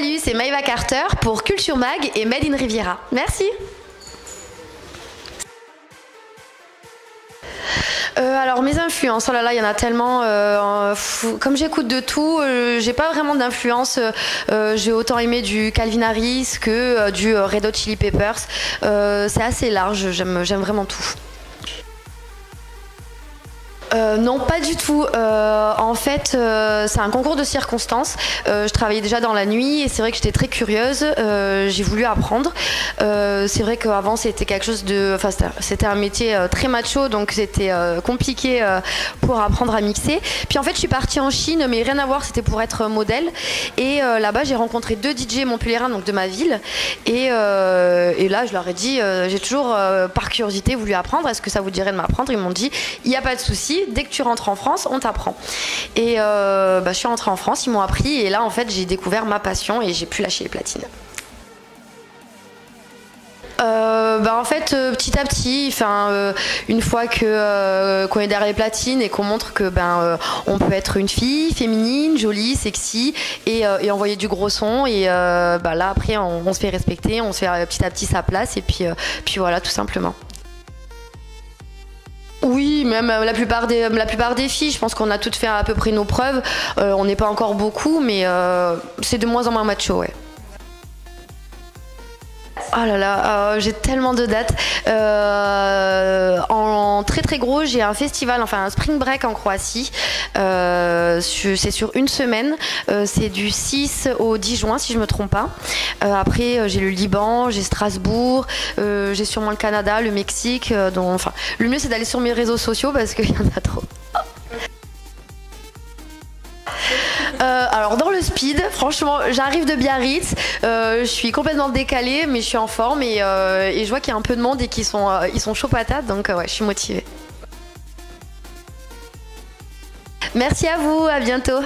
Salut, c'est Maïva Carter pour Culture Mag et Made in Riviera. Merci. Euh, alors mes influences, oh là là, il y en a tellement. Euh, comme j'écoute de tout, euh, j'ai pas vraiment d'influence. j'ai autant aimé du Calvin Harris que du Red Hot Chili Peppers. c'est assez large, j'aime vraiment tout. Euh, non, pas du tout. Euh, en fait, euh, c'est un concours de circonstances. je travaillais déjà dans la nuit et c'est vrai que j'étais très curieuse. j'ai voulu apprendre. c'est vrai qu'avant c'était quelque chose de, enfin c'était un métier très macho, donc c'était compliqué pour apprendre à mixer. Puis en fait, je suis partie en Chine, mais rien à voir. C'était pour être modèle. Et là-bas, j'ai rencontré deux DJ montpelliérains, donc de ma ville. Et, et là, je leur ai dit, j'ai toujours par curiosité voulu apprendre. Est-ce que ça vous dirait de m'apprendre? Ils m'ont dit, il n'y a pas de souci dès que tu rentres en France, on t'apprend. Et euh, bah, je suis rentrée en France, ils m'ont appris, et là, en fait, j'ai découvert ma passion et j'ai pu lâcher les platines. Euh, bah en fait euh, petit à petit enfin une fois que qu'on est derrière les platines et qu'on montre que ben on peut être une fille féminine jolie sexy et, envoyer du gros son et bah là après on, on, se fait respecter on se fait petit à petit sa place et puis puis voilà tout simplement oui, même euh, la plupart des, la plupart des filles, je pense qu'on a toutes fait à peu près nos preuves. Euh, on n'est pas encore beaucoup, mais euh, c'est de moins en moins macho, ouais. Oh là là, j'ai tellement de dates. en, très très gros, j'ai un festival, enfin un spring break en Croatie. c'est sur une semaine. c'est du 6 au 10 juin, si je me trompe pas. après, j'ai le Liban, j'ai Strasbourg, j'ai sûrement le Canada, le Mexique. donc, enfin, le mieux c'est d'aller sur mes réseaux sociaux parce qu'il y en a trop. Euh, alors dans le speed, franchement, j'arrive de Biarritz, euh, je suis complètement décalée, mais je suis en forme et, euh, je vois qu'il y a un peu de monde et qu'ils sont, sont chauds patates, donc ouais, je suis motivée. Merci à vous, à bientôt.